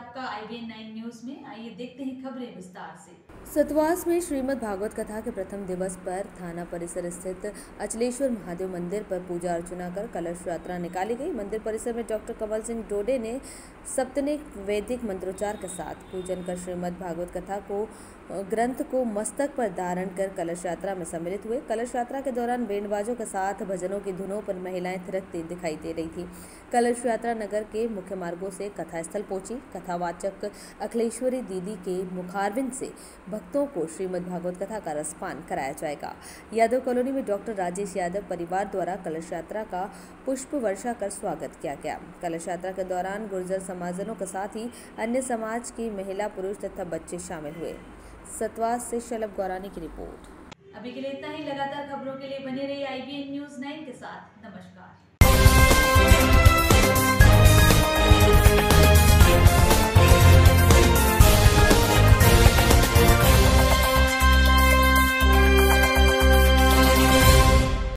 IBN nine news में। आइए देखते हैं खबरें विस्तार से। सतवास में श्रीमद् भागवत कथा के प्रथम दिवस पर थाना परिसर स्थित अचलेश्वर महादेव मंदिर पर पूजा अर्चना कर कलश यात्रा निकाली गई। मंदिर परिसर में डॉक्टर कमल सिंह डोडे ने सप्तनिक वैदिक मंत्रोच्चार के साथ पूजन कर श्रीमद् भागवत कथा को, ग्रंथ को मस्तक पर धारण कर कलश यात्रा में सम्मिलित हुए। कलश यात्रा के दौरान बैंडबाजों के साथ भजनों की धुनों पर महिलाएँ थिरकती दिखाई दे रही थी। कलश यात्रा नगर के मुख्य मार्गों से कथा स्थल पहुँची कथावाचक अखिलेश्वरी दीदी के मुखारविंद से भक्तों को श्रीमद् भागवत कथा का रसपान कराया जाएगा। यादव कॉलोनी में डॉक्टर राजेश यादव परिवार द्वारा कलश यात्रा का पुष्प वर्षा कर स्वागत किया गया। कलश यात्रा के दौरान गुर्जर समाजनों के साथ ही अन्य समाज की महिला, पुरुष तथा बच्चे शामिल हुए। सतवास से शलभ गौरानी की रिपोर्ट। अभी के लिए इतना ही। लगातार खबरों के लिए बने रहिए आईबीएन न्यूज़ नाइन के साथ। नमस्कार।